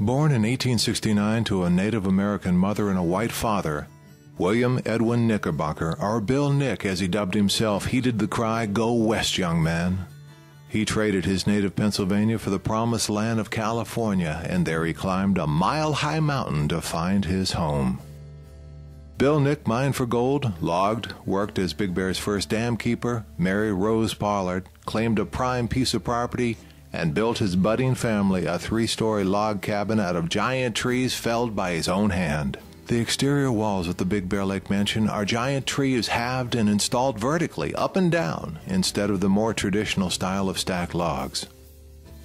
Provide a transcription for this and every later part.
Born in 1869 to a Native American mother and a white father, William Edwin Knickerbocker, or Bill Knick as he dubbed himself, heeded the cry, Go West, young man. He traded his native Pennsylvania for the promised land of California, and there he climbed a mile high mountain to find his home. Bill Knick mined for gold, logged, worked as Big Bear's first dam keeper, married Rose Pollard, claimed a prime piece of property, and built his budding family a three story log cabin out of giant trees felled by his own hand. The exterior walls of the Big Bear Lake Mansion are giant trees halved and installed vertically, up and down, instead of the more traditional style of stacked logs.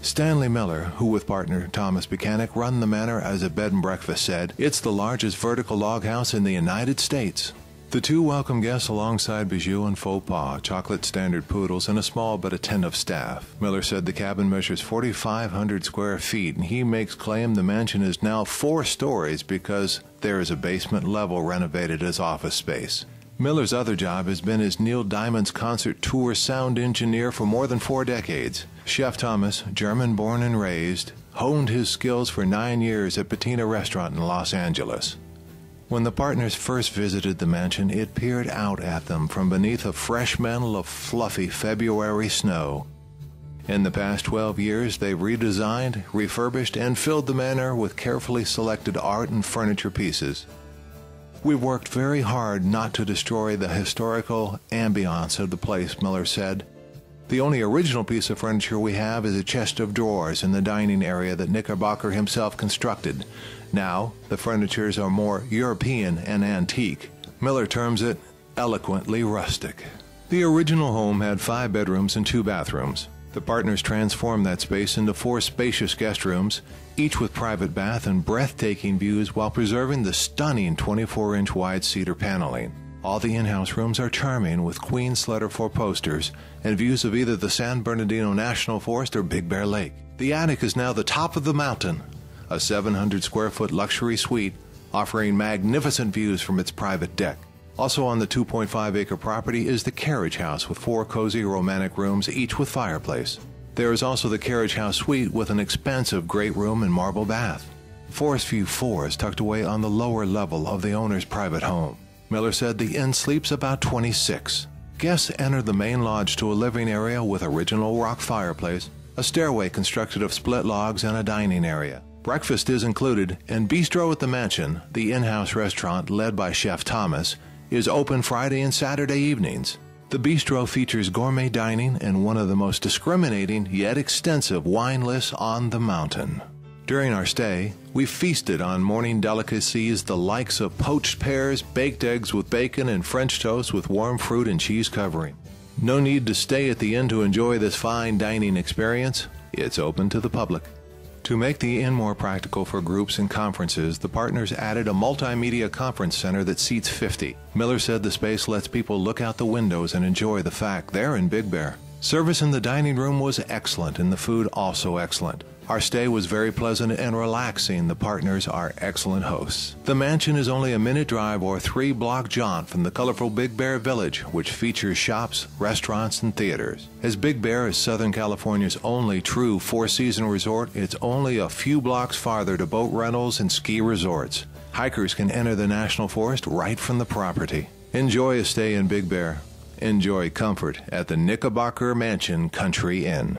Stanley Miller, who with partner Thomas Buchanan run the manor as a bed and breakfast, said, It's the largest vertical log house in the United States. The two welcome guests alongside Bijou and Faux Pas, chocolate standard poodles, and a small but attentive staff. Miller said the cabin measures 4,500 square feet, and he makes claim the mansion is now four stories because there is a basement level renovated as office space. Miller's other job has been as Neil Diamond's concert tour sound engineer for more than four decades. Chef Thomas, German born and raised, honed his skills for nine years at Patina Restaurant in Los Angeles. When the partners first visited the mansion, it peered out at them from beneath a fresh mantle of fluffy February snow. In the past 12 years, they've redesigned, refurbished, and filled the manor with carefully selected art and furniture pieces. We've worked very hard not to destroy the historical ambiance of the place, Miller said. The only original piece of furniture we have is a chest of drawers in the dining area that Knickerbocker himself constructed. Now, the furnitures are more European and antique. Miller terms it eloquently rustic. The original home had five bedrooms and two bathrooms. The partners transformed that space into four spacious guest rooms, each with private bath and breathtaking views while preserving the stunning 24 inch wide cedar paneling. All the in house rooms are charming with Queen's Letter four posters and views of either the San Bernardino National Forest or Big Bear Lake. The attic is now the top of the mountain, a 700 square foot luxury suite offering magnificent views from its private deck. Also on the 2.5 acre property is the carriage house with four cozy romantic rooms, each with fireplace. There is also the carriage house suite with an expansive great room and marble bath. Forest View 4 is tucked away on the lower level of the owner's private home. Miller said the inn sleeps about 26. Guests enter the main lodge to a living area with original rock fireplace, a stairway constructed of split logs, and a dining area. Breakfast is included, and Bistro at the Mansion, the in house restaurant led by Chef Thomas, is open Friday and Saturday evenings. The bistro features gourmet dining and one of the most discriminating yet extensive wine lists on the mountain. During our stay, we feasted on morning delicacies the likes of poached pears, baked eggs with bacon, and French toast with warm fruit and cheese covering. No need to stay at the inn to enjoy this fine dining experience. It's open to the public. To make the inn more practical for groups and conferences, the partners added a multimedia conference center that seats 50. Miller said the space lets people look out the windows and enjoy the fact they're in Big Bear. Service in the dining room was excellent and the food also excellent. Our stay was very pleasant and relaxing. The partners are excellent hosts. The mansion is only a minute drive or three block jaunt from the colorful Big Bear Village, which features shops, restaurants, and theaters. As Big Bear is Southern California's only true four season resort, it's only a few blocks farther to boat rentals and ski resorts. Hikers can enter the National Forest right from the property. Enjoy a stay in Big Bear. Enjoy comfort at the Knickerbocker Mansion Country Inn.